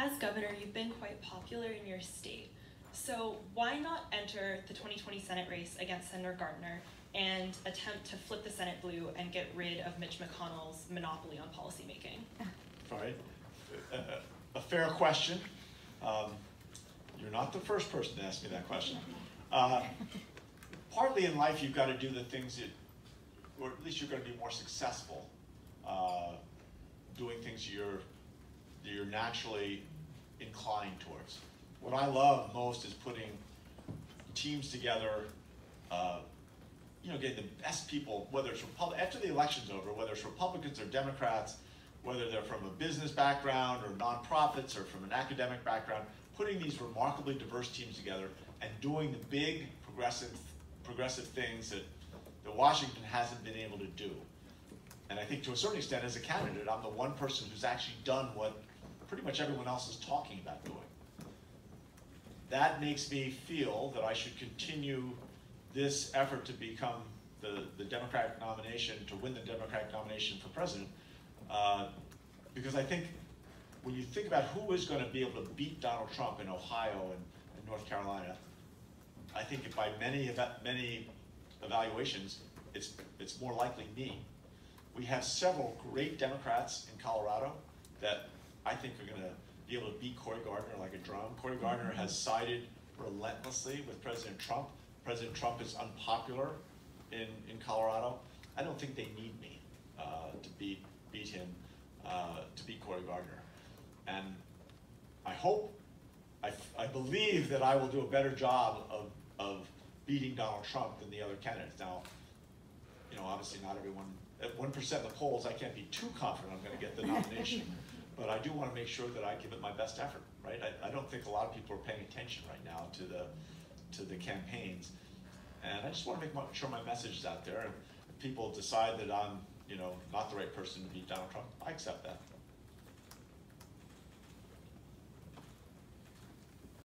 As governor, you've been quite popular in your state. So why not enter the 2020 Senate race against Senator Gardner and attempt to flip the Senate blue and get rid of Mitch McConnell's monopoly on policymaking? All right, a, a fair question. Um, you're not the first person to ask me that question. Uh, partly in life, you've got to do the things that, or at least you're going to be more successful uh, doing things you're you're naturally inclined towards. What I love most is putting teams together, uh, you know, getting the best people, whether it's after the election's over, whether it's Republicans or Democrats, whether they're from a business background or nonprofits or from an academic background, putting these remarkably diverse teams together and doing the big progressive, progressive things that, that Washington hasn't been able to do. And I think to a certain extent, as a candidate, I'm the one person who's actually done what pretty much everyone else is talking about doing. That makes me feel that I should continue this effort to become the, the Democratic nomination, to win the Democratic nomination for president, uh, because I think when you think about who is going to be able to beat Donald Trump in Ohio and, and North Carolina, I think by many many evaluations, it's it's more likely me. We have several great Democrats in Colorado that I think are going to be able to beat Cory Gardner like a drum. Cory Gardner has sided relentlessly with President Trump. President Trump is unpopular in, in Colorado. I don't think they need me uh, to beat, beat him, uh, to beat Cory Gardner. And I hope, I, I believe that I will do a better job of, of beating Donald Trump than the other candidates. Now, you know, obviously not everyone, at 1% of the polls, I can't be too confident I'm going to get the nomination. but I do want to make sure that I give it my best effort, right? I, I don't think a lot of people are paying attention right now to the to the campaigns, and I just want to make sure my message is out there. And if people decide that I'm, you know, not the right person to beat Donald Trump, I accept that.